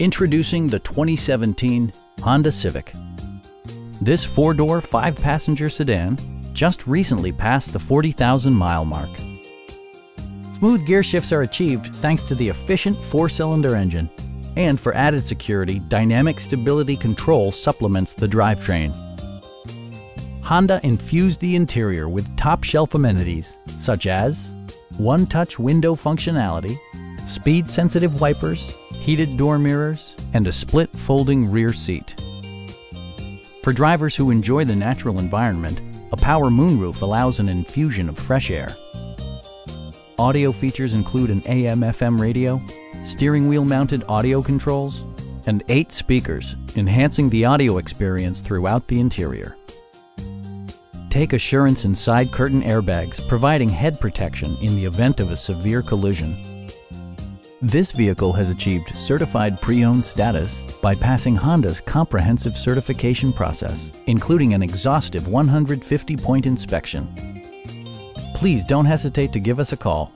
Introducing the 2017 Honda Civic. This four-door, five-passenger sedan just recently passed the 40,000 mile mark. Smooth gear shifts are achieved thanks to the efficient four-cylinder engine. And for added security, Dynamic Stability Control supplements the drivetrain. Honda infused the interior with top-shelf amenities such as one-touch window functionality, speed-sensitive wipers, heated door mirrors, and a split folding rear seat. For drivers who enjoy the natural environment, a power moonroof allows an infusion of fresh air. Audio features include an AM-FM radio, steering wheel mounted audio controls, and eight speakers, enhancing the audio experience throughout the interior. Take assurance in side curtain airbags, providing head protection in the event of a severe collision. This vehicle has achieved certified pre-owned status by passing Honda's comprehensive certification process, including an exhaustive 150-point inspection. Please don't hesitate to give us a call